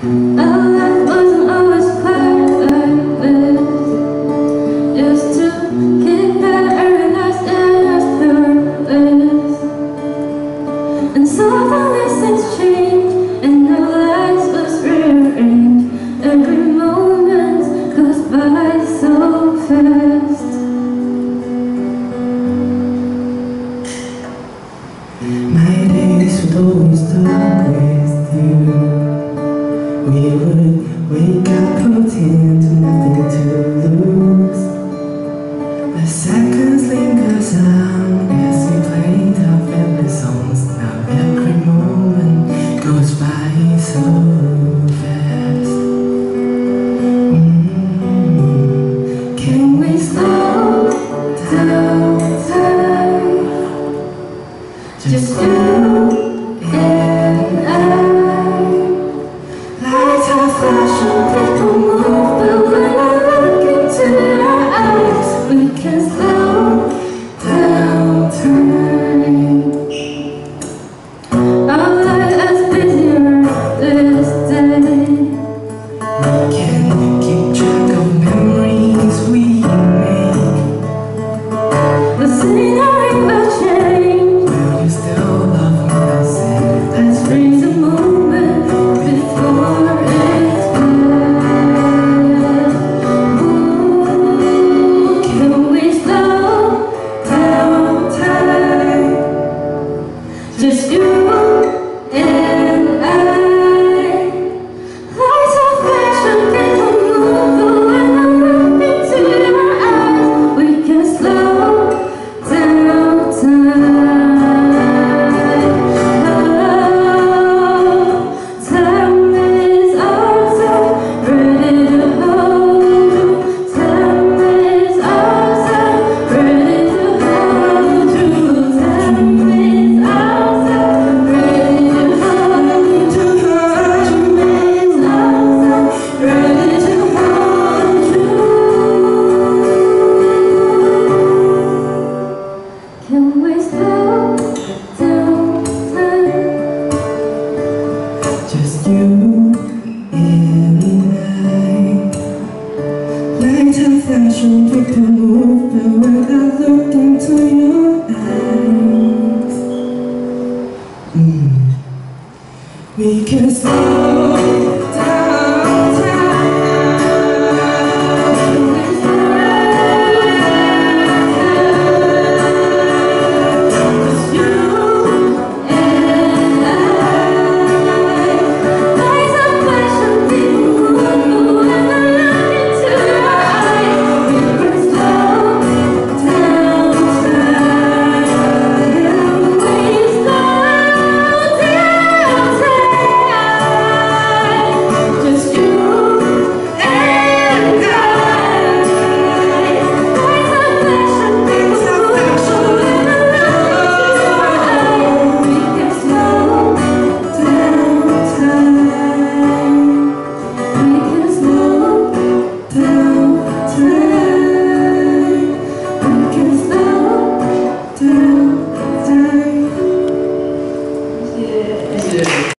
My days would always start with you we would wake up pretend to nothing to lose The seconds linger sound as we played our favorite songs Now every moment goes by so fast mm Can we slow down time? Just Just To move But when I into your eyes We can slow